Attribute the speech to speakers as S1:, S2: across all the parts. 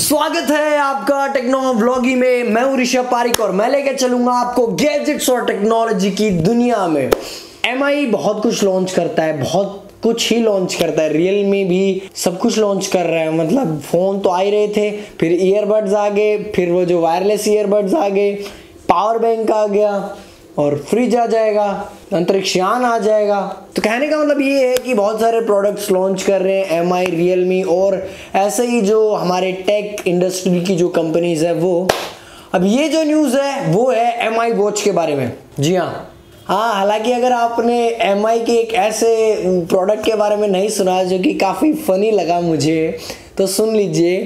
S1: स्वागत है आपका टेक्नो ब्लॉगी में। मैं हूँ ऋषभ पारिक और मैं लेकर चलूँगा आपको गैजेट्स और टेक्नोलॉजी की दुनिया में। एमआई बहुत कुछ लॉन्च करता है, बहुत कुछ ही लॉन्च करता है। रियल मी भी सब कुछ लॉन्च कर रहा है। मतलब फ़ोन तो आ ही रहे थे, फिर ईयरबड्स आ गए, फिर वो जो वायरलेस ईयरबड्स आ गए पावर बैंक आ गया। और फ्रिज आ जाएगा, अंतरिक्ष यान आ जाएगा। तो कहने का मतलब ये है कि बहुत सारे प्रोडक्ट्स लॉन्च कर रहे हैं एम आई रियलमी और ऐसे ही जो हमारे टेक इंडस्ट्री की जो कंपनीज़ है वो। अब ये जो न्यूज़ है, वो है एम आई वॉच के बारे में। जी हाँ। हाँ हालाँकि अगर आपने एम आई के एक ऐसे प्रोडक्ट के बारे में नहीं सुना जो कि काफ़ी फ़नी लगा मुझे तो सुन लीजिए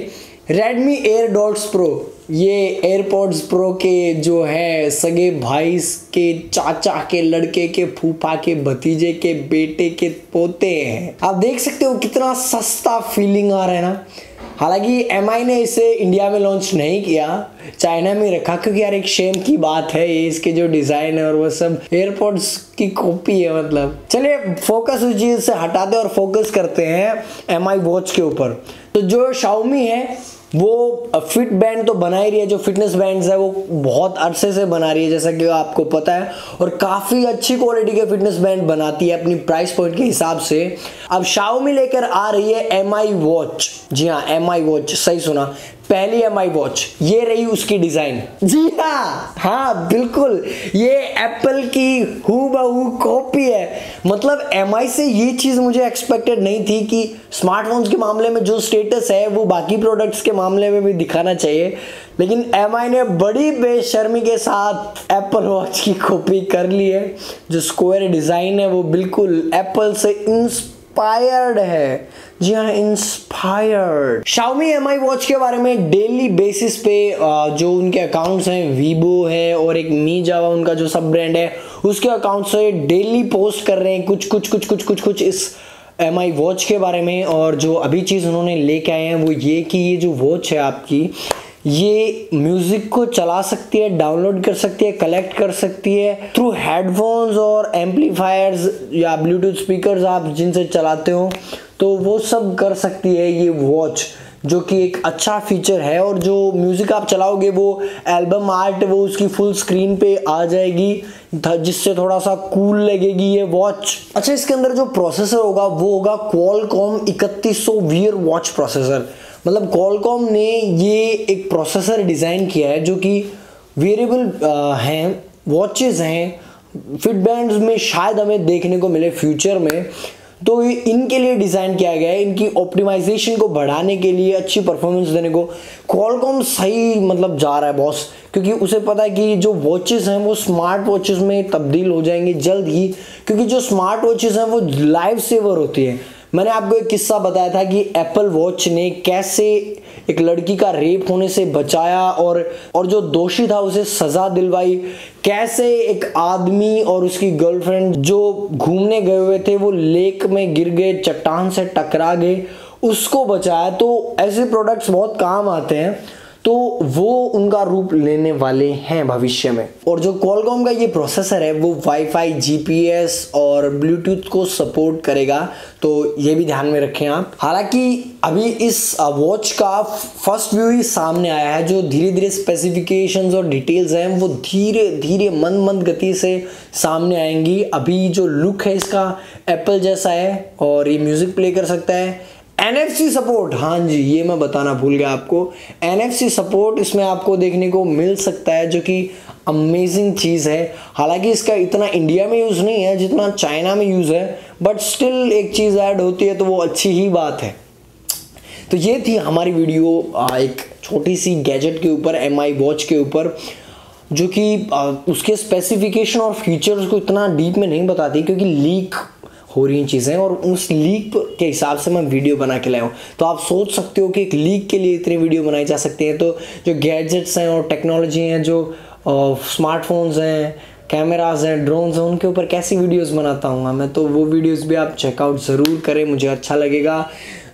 S1: रेडमी एयर डॉट्स Pro ये एयरपोर्ट्स प्रो के जो है, सगे भाई के चाचा के, लड़के के, फूफा के, भतीजे के, बेटे के पोते हैं। आप देख सकते हो कितना सस्ता फीलिंग आ रहा है ना। हालाँकि एमआई ने इसे इंडिया में लॉन्च नहीं किया चाइना में रखा, क्योंकि यार एक शेम की बात है, ये इसके जो डिज़ाइन है और वो सब एयरपोर्ट्स की कॉपी है मतलब। चलिए फोकस उस चीज़ से हटाते और फोकस करते हैं एमआई वॉच के ऊपर। तो जो शाउमी है वो फिट बैंड तो बना ही रही है, जो फिटनेस बैंड्स है, वो बहुत अरसे से बना रही है, जैसा कि आपको पता है। और काफ़ी अच्छी क्वालिटी के फिटनेस बैंड बनाती है अपनी प्राइस पॉइंट के हिसाब से। अब शाओमी लेकर आ रही है एम आई वॉच जी हाँ एम आई वॉच सही सुना। पहली एम आई वॉच ये रही उसकी डिज़ाइन जी हाँ। हाँ बिल्कुल. ये एप्पल की हु बहू कॉपी है. मतलब एम आई से ये चीज़ मुझे एक्सपेक्टेड नहीं थी कि स्मार्टफोन्स के मामले में जो स्टेटस है वो बाकी प्रोडक्ट्स के मामले में भी दिखाना चाहिए. लेकिन एम आई ने बड़ी बेशर्मी के साथ एप्पल वॉच की कॉपी कर ली है. जो स्क्वायर डिज़ाइन है वो बिल्कुल एप्पल से इंस्प इंस्पायर्ड है। जी हाँ inspired Xiaomi M I watch के बारे में डेली बेसिस पे जो उनके अकाउंट्स हैं वीवो है और एक मी जावा उनका जो सब ब्रांड है, उसके अकाउंट से डेली पोस्ट कर रहे हैं कुछ कुछ कुछ कुछ कुछ कुछ इस एम आई वॉच के बारे में। और जो अभी चीज़ उन्होंने लेके आए हैं, वो ये कि ये जो वॉच है आपकी ये म्यूज़िक को चला सकती है डाउनलोड कर सकती है कलेक्ट कर सकती है थ्रू हेडफोन्स और एम्पलीफायर्स या ब्लूटूथ स्पीकर्स आप जिनसे चलाते हो तो वो सब कर सकती है ये वॉच जो कि एक अच्छा फीचर है और जो म्यूज़िक आप चलाओगे वो एल्बम आर्ट वो उसकी फुल स्क्रीन पे आ जाएगी जिससे थोड़ा सा कूल लगेगी ये वॉच अच्छा इसके अंदर जो प्रोसेसर होगा, वो होगा क्वालकॉम इकतीस सौ वॉच प्रोसेसर मतलब कॉलकॉम ने ये एक प्रोसेसर डिज़ाइन किया है जो कि वेरिएबल हैं वॉचेस हैं फिट बैंड्स में शायद हमें देखने को मिले फ्यूचर में। तो इनके लिए डिज़ाइन किया गया है, इनकी ऑप्टिमाइजेशन को बढ़ाने के लिए, अच्छी परफॉर्मेंस देने को। कॉलकॉम सही मतलब जा रहा है बॉस क्योंकि उसे पता है कि जो वॉचेस हैं वो स्मार्ट वॉचेस में तब्दील हो जाएँगे जल्द ही, क्योंकि जो स्मार्ट वॉचेस हैं वो लाइफ सेवर होती है। मैंने आपको एक किस्सा बताया था कि एप्पल वॉच ने कैसे एक लड़की का रेप होने से बचाया और और जो दोषी था उसे सजा दिलवाई। कैसे एक आदमी और उसकी गर्लफ्रेंड जो घूमने गए हुए थे, वो लेक में गिर गए, चट्टान से टकरा गए, उसको बचाया। तो ऐसे प्रोडक्ट्स बहुत काम आते हैं। तो वो उनका रूप लेने वाले हैं भविष्य में। और जो कॉलकॉम का ये प्रोसेसर है, वो वाईफाई जीपीएस और ब्लूटूथ को सपोर्ट करेगा तो ये भी ध्यान में रखें आप। हालाँकि अभी इस वॉच का फ़र्स्ट व्यू ही सामने आया है, जो धीरे धीरे स्पेसिफिकेशंस और डिटेल्स हैं, वो धीरे धीरे मंद मंद गति से सामने आएँगी। अभी जो लुक है, इसका एप्पल जैसा है और ये म्यूज़िक प्ले कर सकता है। एन एफ़ सी सपोर्ट हाँ जी, ये मैं बताना भूल गया आपको। एन एफ़ सी सपोर्ट इसमें आपको देखने को मिल सकता है, जो कि अमेजिंग चीज़ है। हालाँकि इसका इतना इंडिया में यूज़ नहीं है, जितना चाइना में यूज़ है बट स्टिल एक चीज़ ऐड होती है तो वो अच्छी ही बात है। तो ये थी हमारी वीडियो एक छोटी सी गैजेट के ऊपर एम आई वॉच के ऊपर, जो कि उसके स्पेसिफिकेशन और फीचर्स को इतना डीप में नहीं बताती, क्योंकि लीक हो रही चीज़ें और उस लीक के हिसाब से मैं वीडियो बना के लाया हूँ। तो आप सोच सकते हो कि एक लीक के लिए इतनी वीडियो बनाई जा सकती है। तो जो गैजेट्स हैं और टेक्नोलॉजी हैं, जो स्मार्टफोन्स हैं कैमराज हैं ड्रोन्स हैं, उनके ऊपर कैसी वीडियोस बनाता हूँ मैं? तो वो वीडियोस भी आप चेकआउट ज़रूर करें, मुझे अच्छा लगेगा।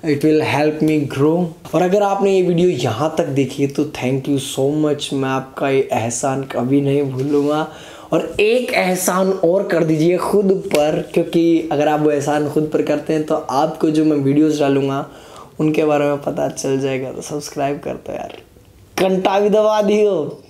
S1: It will help me grow और अगर आपने ये वीडियो यहाँ तक देखी है तो थैंक यू सो मच मैं आपका ये एहसान कभी नहीं भूलूँगा। और एक एहसान और कर दीजिए खुद पर, क्योंकि अगर आप वो एहसान खुद पर करते हैं तो आपको जो मैं वीडियोस डालूँगा, उनके बारे में पता चल जाएगा। तो सब्सक्राइब कर दो यार। घंटा भी दबा दियो।